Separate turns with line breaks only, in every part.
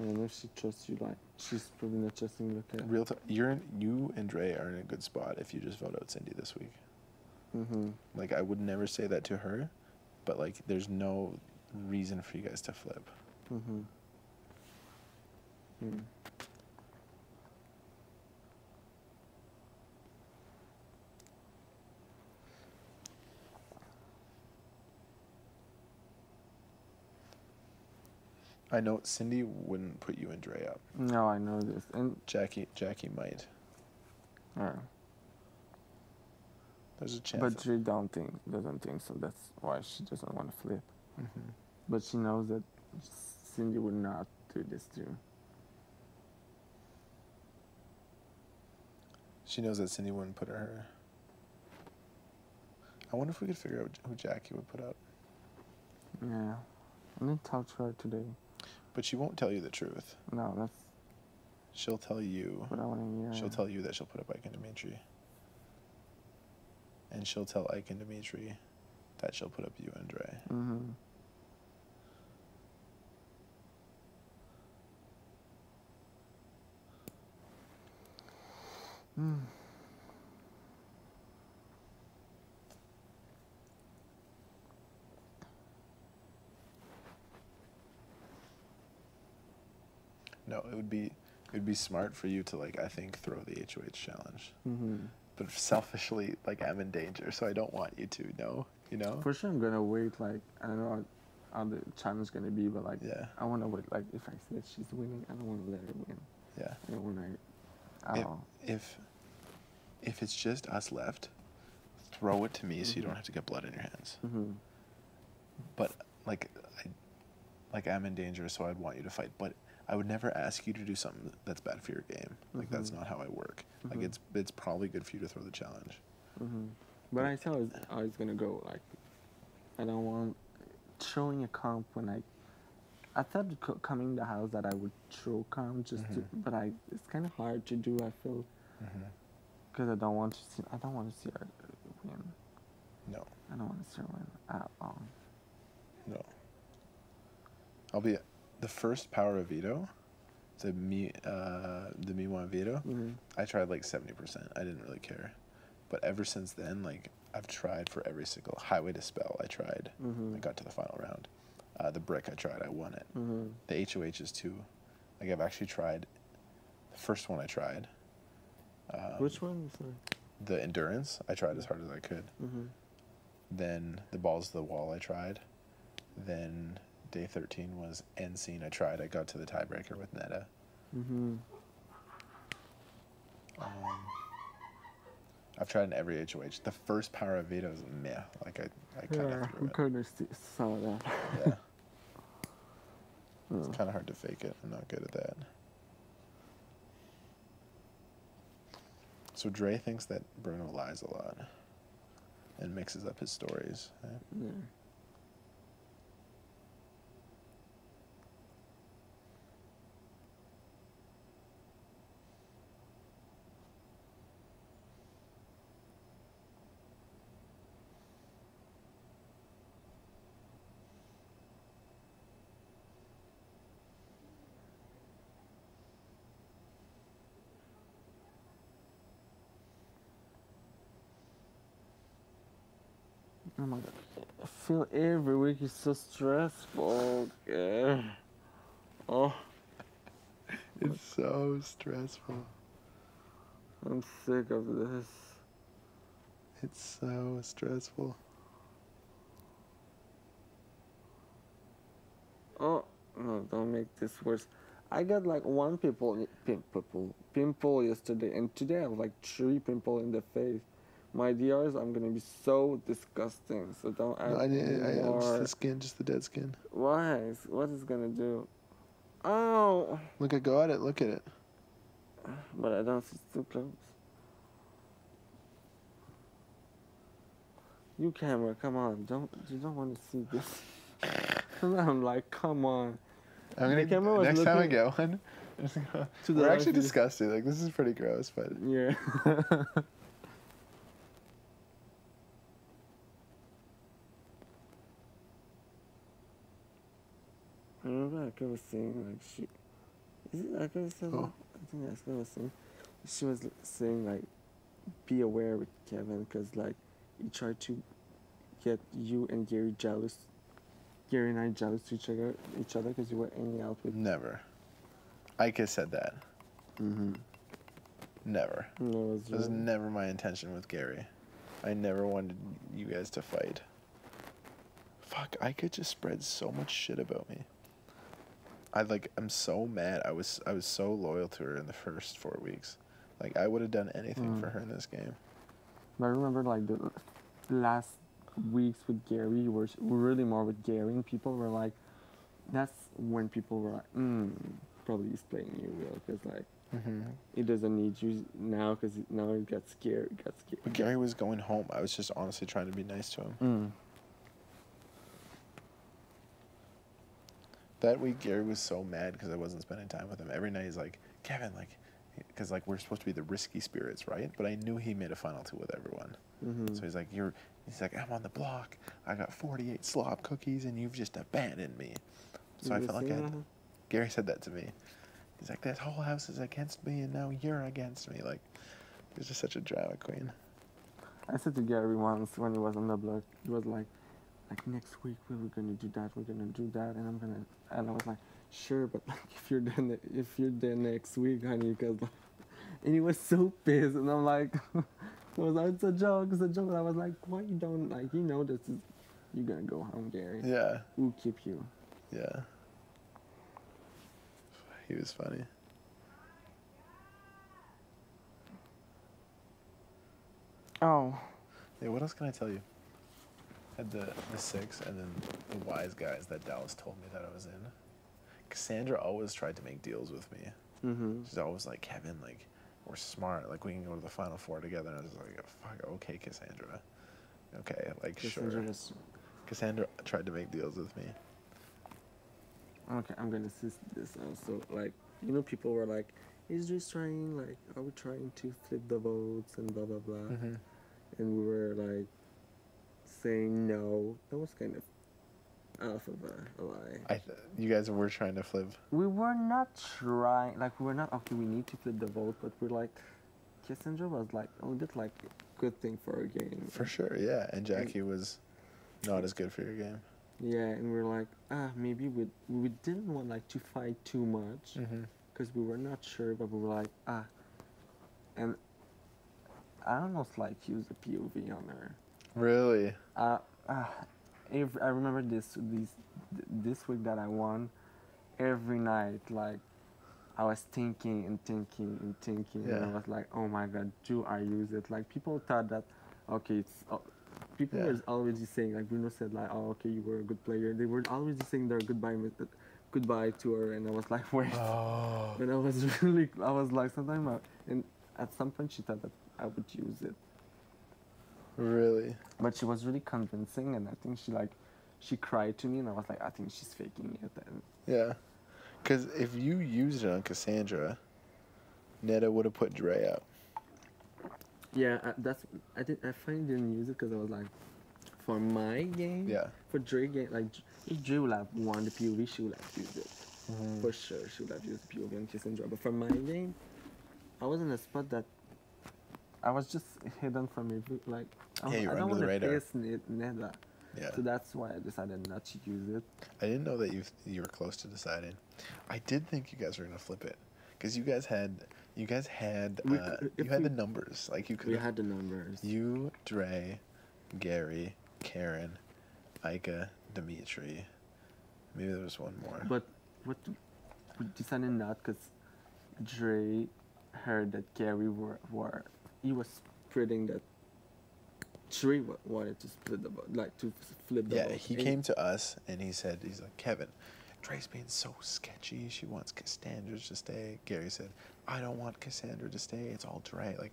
And know if she trusts you, like she's probably not trusting you. Okay.
Real t- you're in, you and Dre are in a good spot if you just vote out Cindy this week.
Mm-hmm.
Like I would never say that to her, but like there's no reason for you guys to flip.
Mm-hmm. Mm.
I know Cindy wouldn't put you and Dre up.
No, I know this, and
Jackie Jackie might. There's a chance.
but she don't think doesn't think so. That's why she doesn't want to flip.
Mhm.
But she knows that Cindy would not do this too.
She knows that Cindy wouldn't put her. I wonder if we could figure out who Jackie would put up.
Yeah, I didn't talk to her today.
But she won't tell you the truth.
No, that's
She'll tell you.
what I want to hear.
She'll tell you that she'll put up Ike and Demetres. And she'll tell Ike and Demetres that she'll put up you and Dre.
Mm-hmm. Mm.
No, it would be it would be smart for you to like I think throw the HOH challenge.
Mm-hmm.
But selfishly, like I'm in danger, so I don't want you to know. You know?
For sure, I'm gonna wait. Like I don't know how, the challenge gonna be, but like
Yeah.
I wanna wait. Like if I see that she's winning, I don't wanna let her win.
Yeah.
I don't wanna.
If, if if it's just us left, throw it to me so you don't
Mhm.
have to get blood in your hands.
Mm-hmm.
But like I like I'm in danger, so I'd want you to fight. But I would never ask you to do something that's bad for your game. Like that's
Mhm.
not how I work. Like
Mhm.
it's it's probably good for you to throw the challenge.
Mm-hmm. But I tell it's how it's gonna go. Like I don't want throwing a comp when I. I thought co- coming the house that I would throw comp just to,
Mhm.
but I it's kind of hard to do. I feel because I don't want to see. I don't want to see her win.
No,
I don't want to see her win at all.
no. I'll be the first power of veto. The me uh the me one veto.
Mm-hmm.
I tried like seventy percent. I didn't really care. But ever since then, like I've tried for every single highway to spell. I tried.
Mm-hmm.
I got to the final round. Uh, the brick I tried. I won it.
Mm-hmm.
The HOH is too. Like I've actually tried. The first one I tried. Um,
Which one? Sorry.
The endurance. I tried as hard as I could.
Mm-hmm.
Then the balls to the wall. I tried. Then day thirteen was end scene. I tried. I got to the tiebreaker with Neda.
Mm-hmm.
Um, I've tried in every HOH. The first power of veto is meh. Like I, I kind of
Yeah,
threw
we
it.
kind of saw that.
Yeah, it's
Mm.
kind of hard to fake it. I'm not good at that. So Dre thinks that Bruno lies a lot and mixes up his stories. eh?
Yeah. Oh my god. I feel every week is so stressful. Yeah. Oh,
It's so stressful.
I'm sick of this.
It's so stressful.
Oh, no, don't make this worse. I got like one pimple, pim, pimple, pimple yesterday, and today I have like three pimple in the face. My DRs, I'm gonna be so disgusting. So don't add
I, didn't- I, I,
more.
just the skin, just the dead skin.
Why? What is gonna do? Oh,
Look, I got it. Look at it.
but I don't see it's too close. You camera, come on! Don't you don't want to see this? and I'm like, come on.
I'm gonna The
camera was
next time I get one. I'm gonna-
To the
We're actually disgusting. Like this is pretty gross, but
Yeah. I was saying like she, Is it Ika said
Who?
that? I think Ika was saying. She was saying like, be aware with Kevin because like, he tried to get you and Gary jealous. Gary and I jealous to each other, each other because you were hanging out with.
Never. Ika said that.
Mm-hmm.
Never.
No, it was
was never my intention with Gary. I never wanted you guys to fight. Fuck, I could just spread so much shit about me. I like I'm so mad. I was I was so loyal to her in the first 4 weeks. Like I would have done anything
Mm.
for her in this game.
But I remember like the last weeks with Gary, were really more with Gary, and people were like, that's when people were like, mm, probably he's playing you real because like
Mm-hmm.
he doesn't need you now because now he got scared. Got scared.
But Gary was going home. I was just honestly trying to be nice to him.
Mm.
That week, Gary was so mad because I wasn't spending time with him. Every night he's like, Kevin, like, because like we're supposed to be the risky spirits, right? But I knew he made a final two with everyone.
Mm-hmm.
So he's like, you're. He's like, I'm on the block. I got 48 slop cookies, and you've just abandoned me. So I felt like I Gary said that to me. He's like, this whole house is against me, and now you're against me. Like, he's just such a drama queen.
I said to Gary once when he was on the block, he was like, like next week we we're gonna do that, we're gonna do that, and I'm gonna, and I was like, sure, but like if you're there, if you're there next week, honey, because, Like, and he was so pissed, and I'm like, I was like, it's a joke, it's a joke, and I was like, why you don't like, you know, this is, you're gonna go home, Gary.
Yeah,
We'll keep you.
yeah. He was funny.
Oh,
Yeah, what else can I tell you? Had the the six and then the wise guys that Dallas told me that I was in. Cassandra always tried to make deals with me.
mm-hmm.
She's always like, Kevin, like, we're smart. Like, we can go to the final four together. And I was like, fuck, okay, Cassandra. Okay, like,
Cassandra
sure. Cassandra tried to make deals with me.
Okay, I'm gonna assist this also. Like, you know, people were like, "Is just trying? Like, are we trying to flip the votes and blah blah blah?"
Mm-hmm.
And we were like, saying no. That was kind of half of a, a lie.
I th- you guys were trying to flip.
we were not trying. Like, we were not okay. We need to flip the vote, but we're like, Kissinger was like a little bit like good thing for our game.
For sure, yeah. And Jackie was not as good for your game.
Yeah, and we're like, ah, maybe we we didn't want like to fight too much.
Mm-hmm.
because we were not sure, but we were like, ah. And I almost like use a POV on her.
Really?
Uh, uh, every, I remember this these th- this week that I won. Every night, like, I was thinking and thinking and thinking, and I was like, oh my god, do I use it? Like people thought that, okay, it's. Uh, People
Yeah.
were already saying like Bruno said like oh okay you were a good player they were already saying their goodbye with- goodbye to her and I was like wait
Oh.
and I was really, I was like, sometimes, I, and at some point she thought that I would use it,
Really?
but she was really convincing, and I think she like, she cried to me, and I was like, I think she's faking it, and
Yeah. Because if you used it on Cassandra, Neda would have put Dre out.
yeah, I, that's, I did, I finally didn't use it because I was like, for my game,
Yeah.
for Dre game, like if Dre would have won the POV, she would have used it
Mm-hmm.
for sure. She would have used POV on Kissinger, but for my game, I was in a spot that. I was just hidden from every like I,
Yeah,
I don't
under the
want to face Ned- Neda.
Yeah.
So that's why I decided not to use it.
I didn't know that you you were close to deciding. I did think you guys were gonna flip it, because you guys had you guys had uh,
could-
you had
we-
the numbers. Like you could
We had the numbers.
you, Dre, Gary, Karen, Ika, Demetres. Maybe there was one more.
But what we decided not because Dre heard that Gary were, were he was spreading that wa- wanted to split the like to flip the
yeah, he came to us and he said, he's like, Kevin, Dre's being so sketchy. She wants Cassandra to stay. Gary said, I don't want Cassandra to stay. It's all Dre. Like,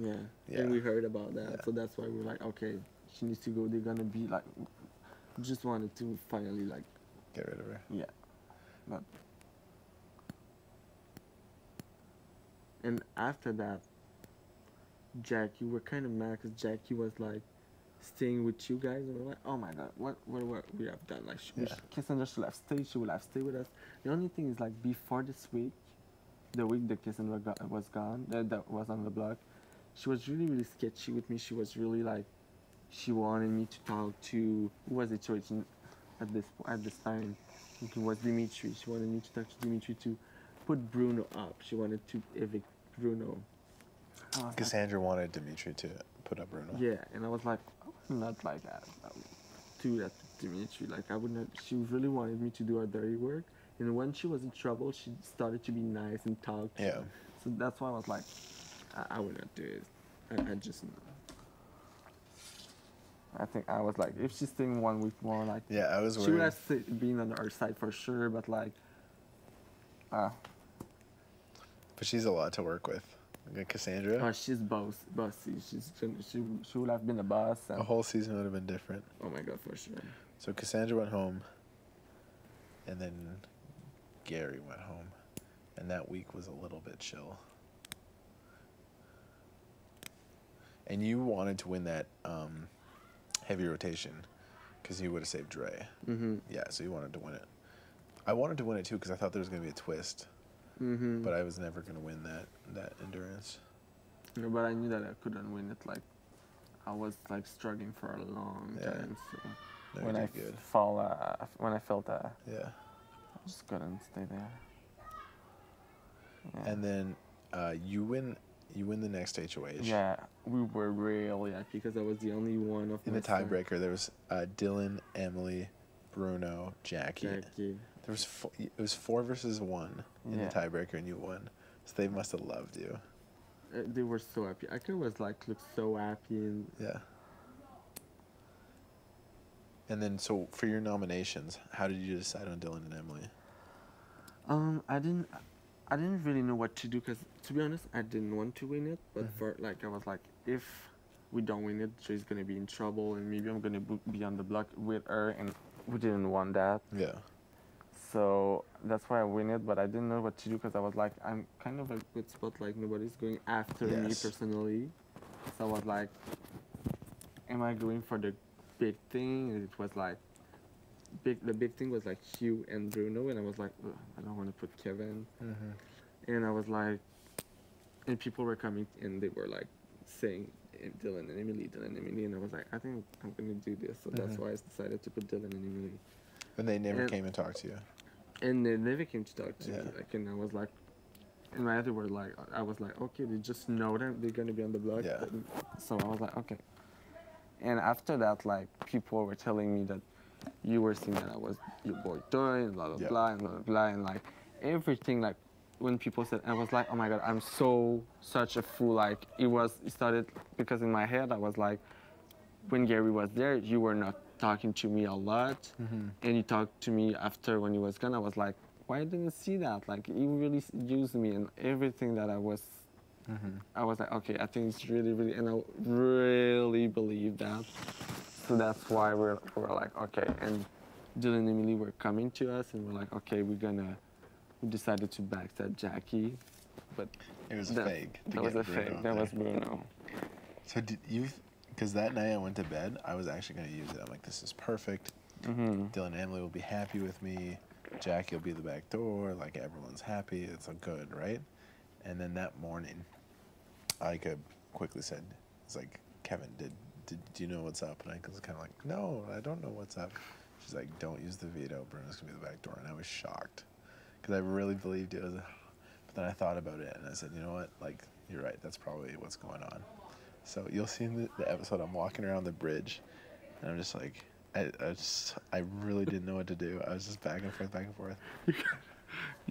Yeah.
Yeah.
And we heard about that,
Yeah.
so that's why we are like, okay, she needs to go. They're gonna be like, just wanted to finally like,
get rid of her.
yeah, but. And after that, Jackie, we're kind of mad because Jackie was like staying with you guys. And we're like, oh my god, what what, what we have done? Like, she,
Yeah.
Cassandra should have stayed. She would have stayed with us. The only thing is like before this week, the week that Cassandra got, was gone, uh, that was on the block, she was really really sketchy with me. She was really like, she wanted me to talk to who was it origin at this at this time. I think it was Demetres. She wanted me to talk to Demetres to put Bruno up. She wanted to evict Bruno. Like,
Cassandra wanted Demetres to put up Bruno.
yeah, and I was like, I would not like that. I would do that to Demetres. Like I would not. She really wanted me to do her dirty work, and when she was in trouble, she started to be nice and talk. To
Yeah.
me. So that's why I was like, I, I would not do it. I, I just. I think I was like, if she's staying one week more, like
Yeah, I was
she would have been on our side for sure, but like, uh,
But she's a lot to work with. Cassandra,
oh, she's boss, bossy. She's she, she would have been a boss. And,
a whole season would have been different.
oh my god, for sure.
So Cassandra went home, and then Gary went home, and that week was a little bit chill. And you wanted to win that um, heavy rotation, because you would have saved Dre.
Mm-hmm.
Yeah, so you wanted to win it. I wanted to win it too because I thought there was gonna be a twist,
Mm-hmm.
but I was never gonna win that that endurance.
No, but I knew that I couldn't win it. Like, I was like struggling for a long
Yeah.
time. So
No,
when I
good.
fall, uh, when I felt that,
Yeah.
I just couldn't stay there. Yeah.
And then uh, you win. You win the next HOH.
yeah, we were really happy because I was the only one of
In the tiebreaker, there was uh, Dillon, Emily, Bruno, Jackie.
Jackie.
There was four, it was four versus one in
Yeah.
the tiebreaker, and you won. So they must have loved you.
Uh, they were so happy. I was like, looked so happy, and
Yeah. And then, so for your nominations, how did you decide on Dillon and Emily?
um, I didn't, I didn't really know what to do because, to be honest, I didn't want to win it. But
Mhm.
for like, I was like, if we don't win it, Jay's gonna be in trouble, and maybe I'm gonna be on the block with her, and we didn't want that.
Yeah.
So that's why I win it, but I didn't know what to do because I was like, I'm kind of a good spot, like nobody's going after me personally. So I was like, am I going for the big thing? And it was like, big. The big thing was like Hugh and Bruno, and I was like, I don't want to put Kevin.
Mm-hmm.
And I was like, and people were coming and they were like saying eh, Dillon and Emily, Dillon and Emily, and I was like, I think I'm gonna do this. So that's
Mhm.
why I decided to put Dillon and Emily.
And they never
And-
came and talked to you.
And they never came to talk to me. Like, and I was like, in my other were like, I was like, okay, they just know that they're gonna be on the block.
Yeah.
So I was like, okay. And after that, like, people were telling me that you were saying that I was your boy toy, and blah blah
Yeah.
blah, and blah blah blah, and like everything, like. When people said, I was like, oh my god, I'm so such a fool. Like it was, it started because in my head I was like, when Gary was there, you were not talking to me a lot
Mm-hmm.
and he talked to me after when he was gone. I was like, why didn't you see that? Like he really used me and everything that I was.
Mm-hmm.
I was like, okay, I think it's really, really, and I really believe that. So that's why we're we're like, okay, and Dillon and Emily were coming to us, and we're like, okay, we're gonna. We decided to backstab Jackie, but
It was
that,
fake.
that was a fake. That
there.
was Bruno.
So did you? Because that night I went to bed, I was actually gonna use it. I'm like, this is perfect.
hmm
Dillon and Emily will be happy with me. Jackie will be the back door. Like everyone's happy. It's a good, right? And then that morning, I could quickly said, "It's like Kevin, did did do you know what's up?" And I was kind of like, "No, I don't know what's up." She's like, "Don't use the veto. Bruno's gonna be the back door." And I was shocked because I really believed it was. But then I thought about it and I said, "You know what? Like you're right. That's probably what's going on." So you'll see in the, the episode, I'm walking around the bridge, and I'm just like, I, I just, I really didn't know what to do. I was just back and forth, back and forth.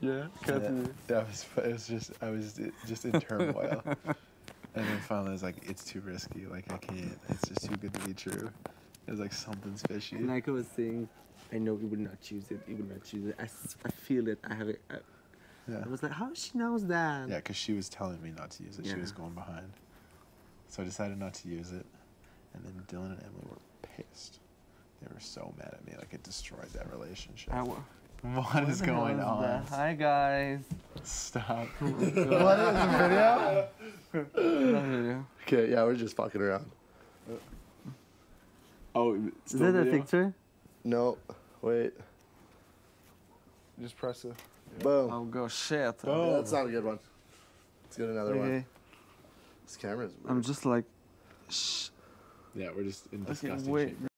Yeah,
And then- that was, it was just, I was just in turmoil. and then finally, I was like, it's too risky. Like I can't. It's just too good to be true. It was like something's fishy.
Like I was saying, I know he would not choose it. He would not choose it. I, I feel it. I have it. I,
Yeah.
I was like, how she knows that?
Yeah, because she was telling me not to use it. She was going behind. So I decided not to use it. And then Dillon and Emily were pissed. They were so mad at me. Like it destroyed that relationship.
I wa-
what is going
is
on?
that? Hi guys.
Stop.
Oh what is the video? Okay, yeah, we're just fucking around.
Oh,
Is that a picture?
No, wait.
Just press it.
Boom.
Oh go shit.
Boom.
Yeah, that's not a good one. Let's get another one.
Okay.
This camera's weird.
I'm just like, shh.
Yeah, we're just in
Okay,
disgusting
wait.
shape.